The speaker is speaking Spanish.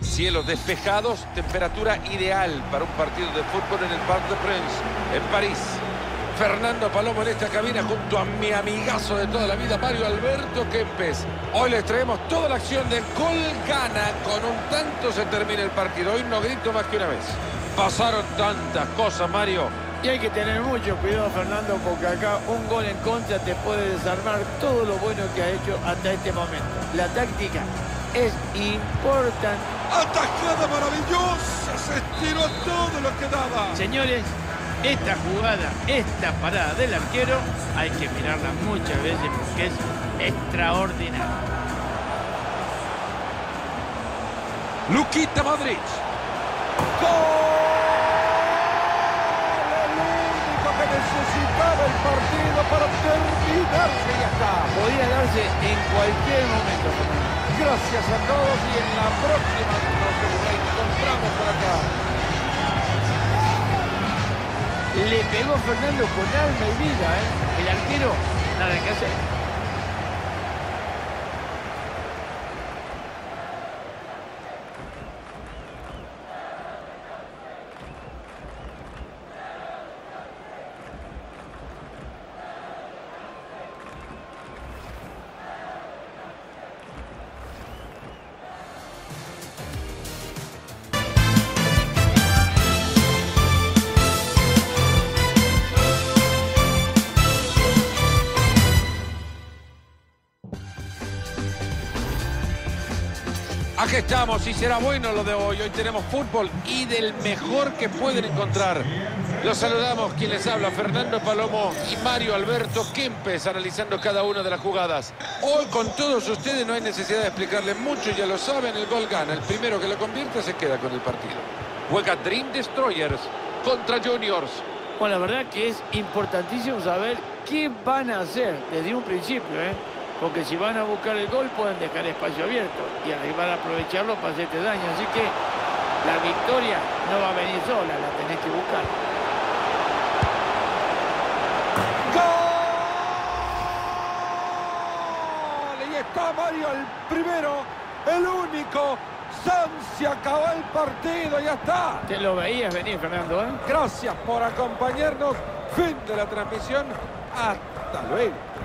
Cielos despejados, temperatura ideal para un partido de fútbol en el Parc de Prince, en París. Fernando Palomo en esta cabina junto a mi amigazo de toda la vida, Mario Alberto Kempes. Hoy les traemos toda la acción del gol gana. Con un tanto se termina el partido. Hoy no grito más que una vez. Pasaron tantas cosas, Mario. Y hay que tener mucho cuidado, Fernando, porque acá un gol en contra te puede desarmar todo lo bueno que ha hecho hasta este momento. La táctica es importante. Atajada maravillosa, se estiró todo lo que daba. Señores, esta jugada, esta parada del arquero, hay que mirarla muchas veces porque es extraordinaria. Luquita Modric. ¡Gol! El único que necesitaba el partido para terminarse y ya está. Podía darse en cualquier momento. Gracias a todos y en la próxima nos encontramos por acá. Le pegó Fernando con alma y vida, ¿eh? El arquero, nada que hacer. Aquí estamos y será bueno lo de hoy. Hoy tenemos fútbol y del mejor que pueden encontrar. Los saludamos, quien les habla, Fernando Palomo y Mario Alberto Kempes, analizando cada una de las jugadas. Hoy con todos ustedes no hay necesidad de explicarles mucho, ya lo saben, el gol gana. El primero que lo convierte se queda con el partido. Juega Dream Destroyers contra Juniors. Bueno, la verdad que es importantísimo saber qué van a hacer desde un principio, ¿eh? Porque si van a buscar el gol pueden dejar espacio abierto y ahí van a aprovecharlo para hacerte daño. Así que la victoria no va a venir sola, la tenés que buscar. ¡Gol! Y está Mario el primero, el único. San se acabó el partido, ya está. Te lo veías venir, Fernando, ¿eh? Gracias por acompañarnos. Fin de la transmisión. Hasta luego.